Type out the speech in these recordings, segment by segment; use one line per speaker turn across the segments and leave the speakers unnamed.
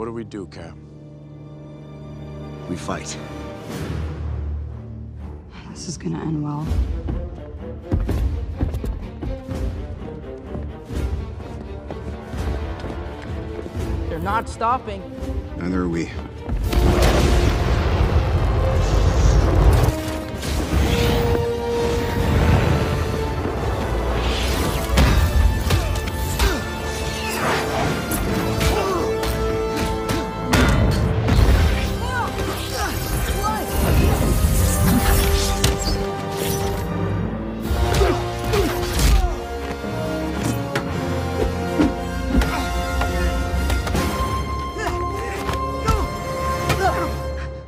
What do we do, Cap?
We fight.
This is gonna end well.
They're not stopping.
Neither are we.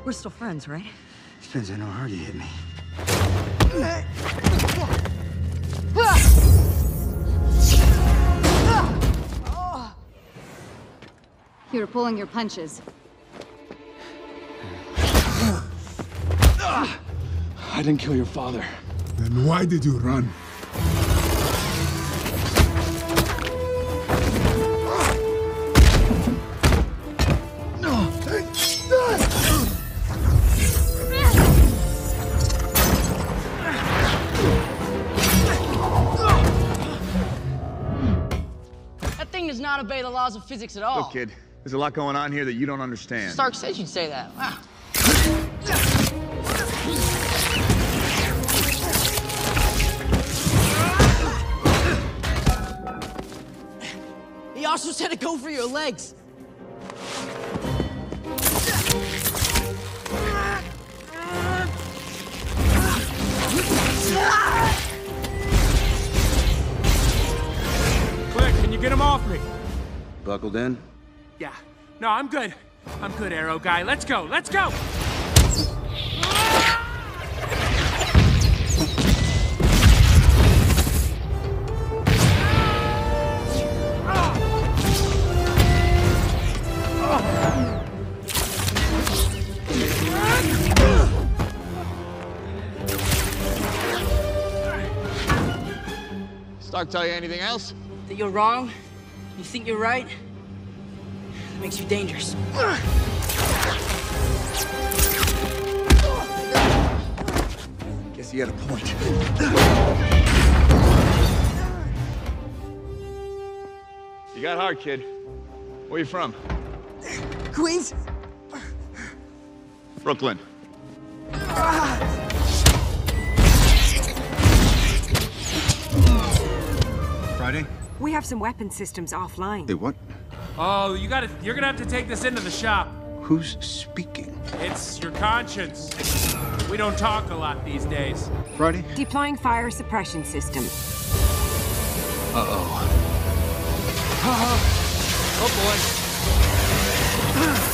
We're still friends, right?
Depends on how hard you hit me.
You're pulling your punches.
I didn't kill your father.
Then why did you run?
Does not obey the laws of physics at all.
Look, kid, there's a lot going on here that you don't understand.
Stark said you'd say that. Wow. He also said to go for your legs.
Can you get him off me?
Buckled in?
Yeah. No, I'm good. I'm good, Arrow guy. Let's go. Let's go.
Stark tell you anything else?
That you're wrong, you think you're right, that makes you dangerous.
Guess he had a point.
You got hard, kid. Where you from?
Queens?
Brooklyn.
Friday?
We have some weapon systems offline.
Hey, what?
Oh, you gotta. You're gonna have to take this into the shop.
Who's speaking?
It's your conscience. We don't talk a lot these days.
Friday?
Deploying fire suppression system. Uh-oh.
oh boy.